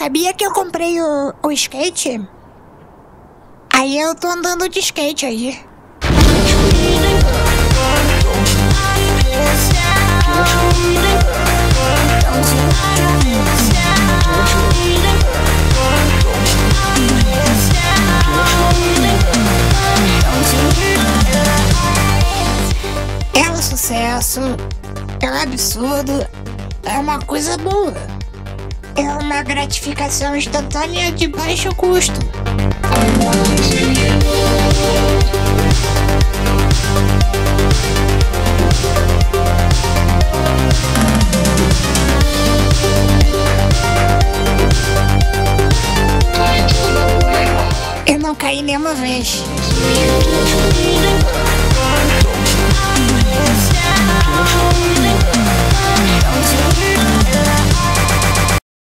sabia que eu comprei o, o skate? Aí eu tô andando de skate aí. É um sucesso, é um absurdo, é uma coisa boa. É uma gratificação instantânea de baixo custo. Eu não caí nenhuma vez.